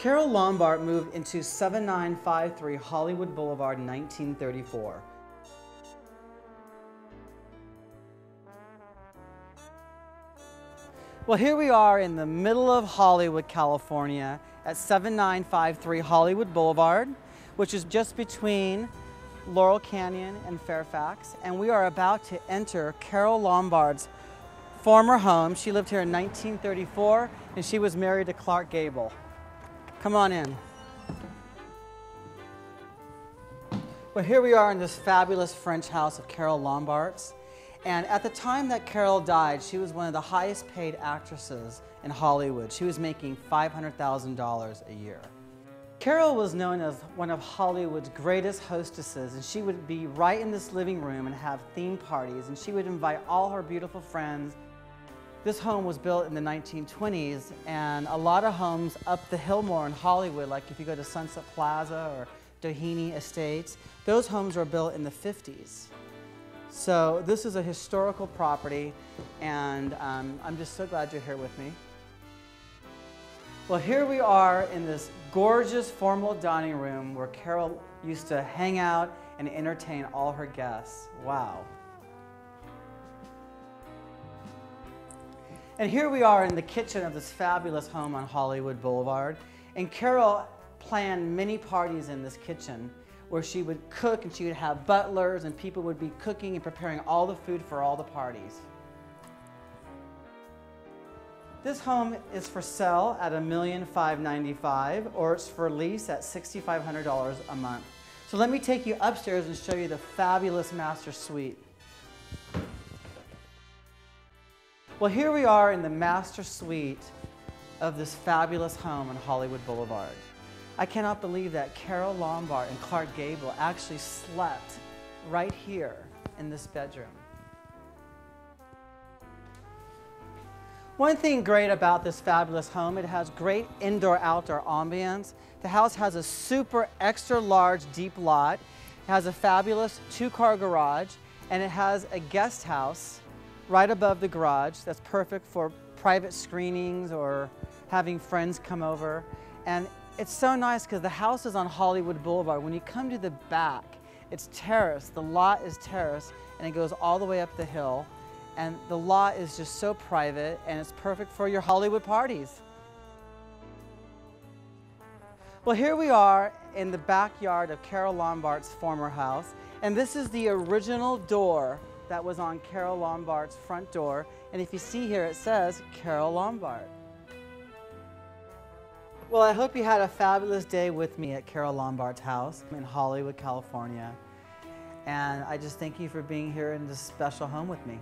Carole Lombard moved into 7953 Hollywood Boulevard in 1934. Well, here we are in the middle of Hollywood, California at 7953 Hollywood Boulevard, which is just between Laurel Canyon and Fairfax. And we are about to enter Carole Lombard's former home. She lived here in 1934 and she was married to Clark Gable. Come on in. Well, here we are in this fabulous French house of Carole Lombard's. And at the time that Carole died, she was one of the highest paid actresses in Hollywood. She was making $500,000 a year. Carole was known as one of Hollywood's greatest hostesses, and she would be right in this living room and have theme parties, and she would invite all her beautiful friends. This home was built in the 1920s, and a lot of homes up the hill more in Hollywood, like if you go to Sunset Plaza or Doheny Estates, those homes were built in the 50s. So this is a historical property, and um, I'm just so glad you're here with me. Well, here we are in this gorgeous formal dining room where Carole used to hang out and entertain all her guests. Wow. And here we are in the kitchen of this fabulous home on Hollywood Boulevard. And Carole planned many parties in this kitchen where she would cook and she would have butlers and people would be cooking and preparing all the food for all the parties. This home is for sale at $1,595 or it's for lease at $6,500 a month. So let me take you upstairs and show you the fabulous master suite. Well, here we are in the master suite of this fabulous home on Hollywood Boulevard. I cannot believe that Carole Lombard and Clark Gable actually slept right here in this bedroom. One thing great about this fabulous home, it has great indoor-outdoor ambience. The house has a super extra large deep lot. It has a fabulous two-car garage and it has a guest house right above the garage that's perfect for private screenings or having friends come over. And it's so nice because the house is on Hollywood Boulevard. When you come to the back, it's terrace. The lot is terrace and it goes all the way up the hill. And the lot is just so private and it's perfect for your Hollywood parties. Well, here we are in the backyard of Carole Lombard's former house. And this is the original door that was on Carole Lombard's front door. And if you see here, it says Carole Lombard. Well, I hope you had a fabulous day with me at Carole Lombard's house in Hollywood, California. And I just thank you for being here in this special home with me.